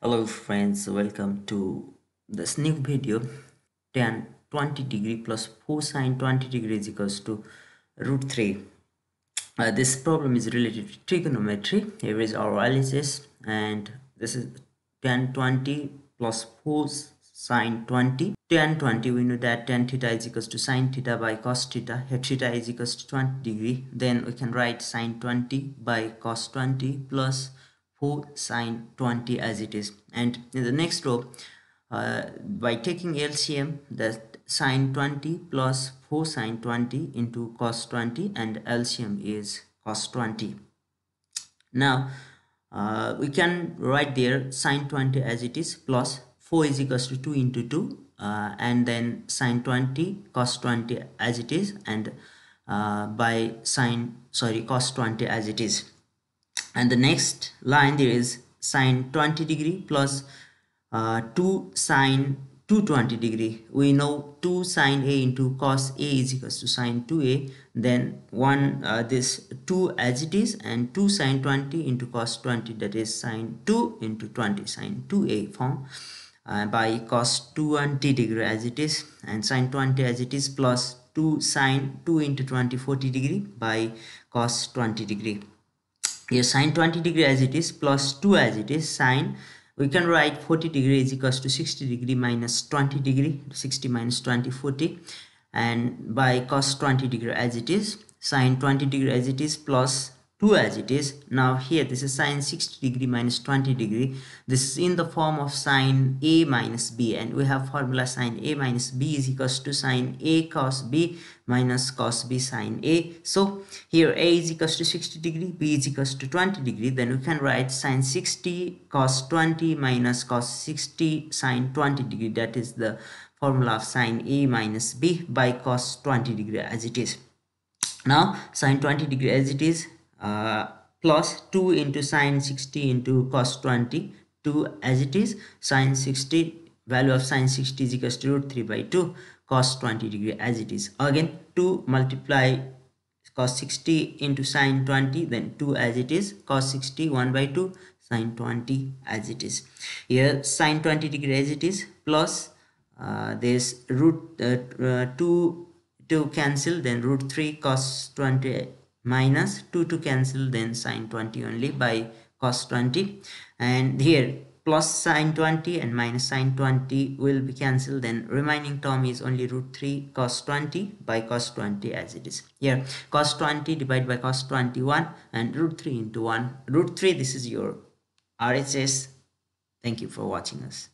hello friends welcome to this new video. Tan 20 degree plus 4 sine 20 degree is equals to root 3 uh, this problem is related to trigonometry here is our LHS and this is tan 20 plus 4 sine 20 tan 20 we know that tan theta is equals to sine theta by cos theta. Here theta is equals to 20 degree. Then we can write sine 20 by cos 20 plus 4 sine 20 as it is. And in the next row uh, by taking LCM that sine 20 plus 4 sine 20 into cos 20 and LCM is cos 20 now uh, we can write there sine 20 as it is plus 4 is equals to 2 into 2 uh, and then sine 20 cos 20 as it is and uh, by sine sorry cos 20 as it is and the next line there is sine 20 degree plus, uh, 2 sine 220 degree. We know 2 sine a into cos a is equals to sine 2a then one uh, this 2 as it is and 2 sine 20 into cos 20 that is sine 2 into 20 sine 2a form uh, by cos 220 degree as it is. And sine 20 as it is plus 2 sine 2 into 20 40 degree by cos 20 degree here sine 20 degree as it is plus 2 as it is sine we can write 40 degree is equals to 60 degree minus 20 degree 60 minus 20 40 and by cos 20 degree as it is sine 20 degree as it is plus 2 as it is. Now here this is sine 60 degree minus 20 degree. This is in the form of sine a minus b and we have formula sine a minus b is equals to sine a cos b minus cos b sine a. So here a is equals to 60 degree b is equals to 20 degree. Then we can write sine 60 cos 20 minus cos 60 sine 20 degree. That is the formula of sine a minus b by cos 20 degree as it is. Now sine 20 degree as it is uh, plus 2 into sine 60 into cos 20 2 as it is sine 60 value of sine 60 is equals to root 3 by 2 cos 20 degree as it is. Again 2 multiply cos 60 into sine 20 then 2 as it is cos 60 1 by 2 sine 20 as it is. Here sine 20 degree as it is plus uh, this root uh, uh, 2 to cancel then root 3 cos 20 minus 2 to cancel then sine 20 only by cos 20 and here plus sine 20 and minus sine 20 will be cancelled then remaining term is only root 3 cos 20 by cos 20 as it is. Here cos 20 divided by cos 21 and root 3 into 1 root 3 this is your RHS thank you for watching us